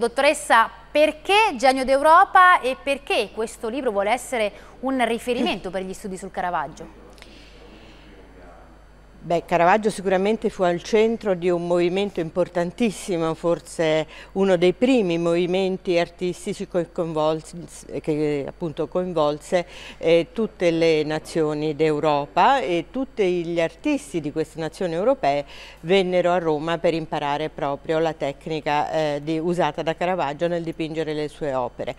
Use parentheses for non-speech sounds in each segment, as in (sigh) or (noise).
Dottoressa, perché Genio d'Europa e perché questo libro vuole essere un riferimento per gli studi sul Caravaggio? Beh, Caravaggio sicuramente fu al centro di un movimento importantissimo, forse uno dei primi movimenti artistici che, appunto coinvolse eh, tutte le nazioni d'Europa e tutti gli artisti di queste nazioni europee vennero a Roma per imparare proprio la tecnica eh, di, usata da Caravaggio nel dipingere le sue opere.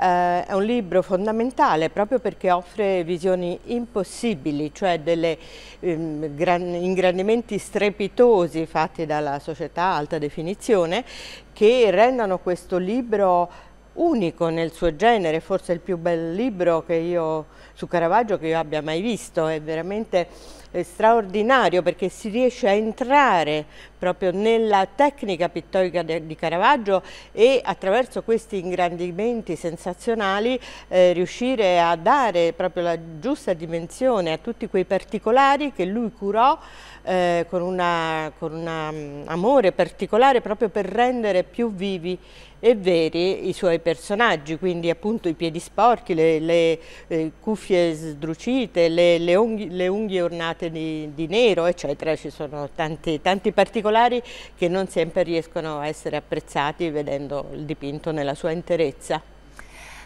Eh, è un libro fondamentale proprio perché offre visioni impossibili, cioè delle ehm, ingrandimenti strepitosi fatti dalla società alta definizione che rendano questo libro unico nel suo genere, forse il più bel libro io, su Caravaggio che io abbia mai visto, è veramente straordinario perché si riesce a entrare proprio nella tecnica pittorica di Caravaggio e attraverso questi ingrandimenti sensazionali eh, riuscire a dare proprio la giusta dimensione a tutti quei particolari che lui curò eh, con un um, amore particolare proprio per rendere più vivi e veri i suoi personaggi, quindi appunto i piedi sporchi, le, le eh, cuffie sdrucite, le, le, unghie, le unghie ornate di, di, nero, eccetera. Ci sono tanti, tanti particolari che non sempre riescono a essere apprezzati vedendo il dipinto nella sua interezza.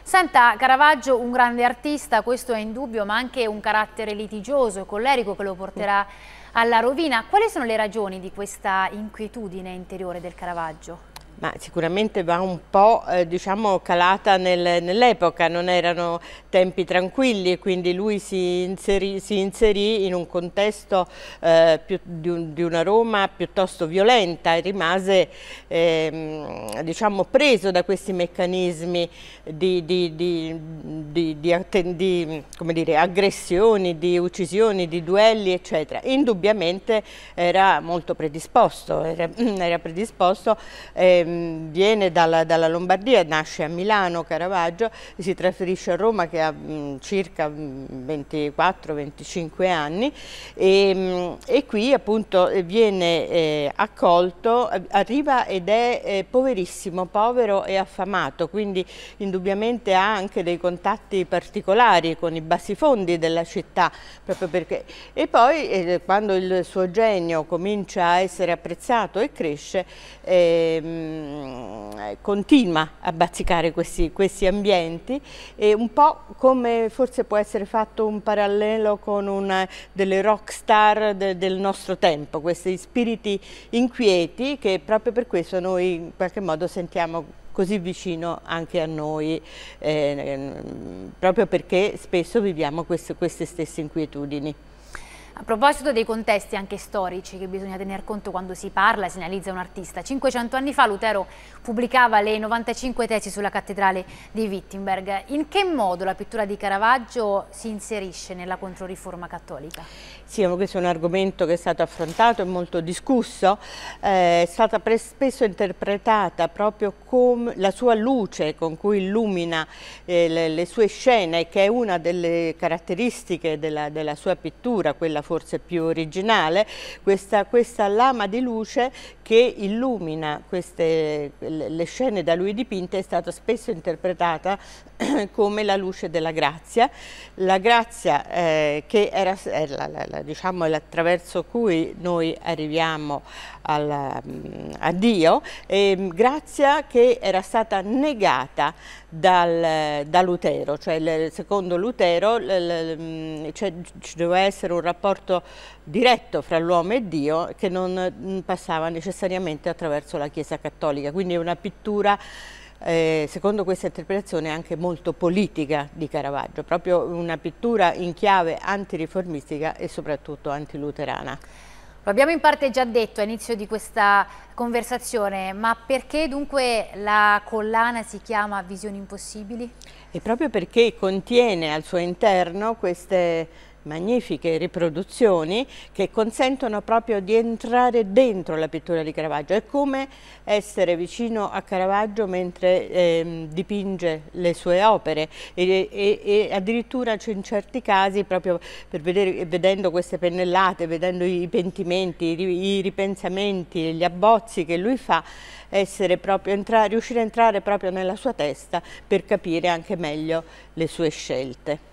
Senta, Caravaggio un grande artista, questo è indubbio, ma anche un carattere litigioso, collerico che lo porterà alla rovina. Quali sono le ragioni di questa inquietudine interiore del Caravaggio? Ma sicuramente va un po' eh, diciamo, calata nel, nell'epoca, non erano tempi tranquilli e quindi lui si inserì, si inserì in un contesto eh, più, di, un, di, una Roma piuttosto violenta e rimase eh, diciamo, preso da questi meccanismi di, di, di dire, aggressioni, di uccisioni, di duelli eccetera. Indubbiamente era molto predisposto, era, (clears throat) era predisposto ehm, viene dalla, dalla, Lombardia, nasce a Milano Caravaggio, si trasferisce a Roma che ha mh, circa 24-25 anni. E, mh, e, qui appunto viene eh, accolto, arriva ed è eh, poverissimo, povero e affamato, quindi indubbiamente ha anche dei contatti particolari con i bassifondi della città, proprio perché e poi eh, quando il suo genio comincia a essere apprezzato e cresce, ehm, eh, continua a bazzicare questi, questi, ambienti un po' come forse può essere fatto un parallelo con una delle rock star de, del nostro tempo, questi spiriti inquieti che proprio per questo noi in qualche modo sentiamo così vicino anche a noi, eh, proprio perché spesso viviamo queste, queste stesse inquietudini. A proposito dei contesti anche storici che bisogna tener conto quando si parla e si analizza un artista, 500 anni fa Lutero pubblicava le 95 tesi sulla cattedrale di Wittenberg. In che modo la pittura di Caravaggio si inserisce nella controriforma cattolica? Sì, questo è un argomento che è stato affrontato e molto discusso, eh, è stata spesso interpretata proprio come la sua luce con cui illumina eh, le, le, sue scene, che è una delle caratteristiche della, della sua pittura, quella forse più originale, questa, questa lama di luce che illumina queste, le scene da lui dipinte è stata spesso interpretata (clears throat) come la luce della grazia, la grazia eh, che era, è la, la, la, diciamo, attraverso cui noi arriviamo alla, mm, a Dio, e, grazia che era stata negata dal, da Lutero, cioè secondo Lutero mm, cioè, ci doveva essere un rapporto diretto fra l'uomo e Dio che non mm, passava necessariamente attraverso la Chiesa Cattolica, quindi una pittura eh, secondo questa interpretazione anche molto politica di Caravaggio, proprio una pittura in chiave antiriformistica e soprattutto antiluterana. Lo abbiamo in parte già detto all'inizio di questa conversazione, ma perché dunque la collana si chiama Visioni Impossibili? E proprio perché contiene al suo interno queste magnifiche riproduzioni che consentono proprio di entrare dentro la pittura di Caravaggio. È come essere vicino a Caravaggio mentre eh, dipinge le sue opere e, e, e addirittura in certi casi proprio vedere, vedendo queste pennellate, vedendo i pentimenti, i, ripensamenti, gli abbozzi che lui fa, proprio, entrare, riuscire a entrare proprio nella sua testa per capire anche meglio le sue scelte.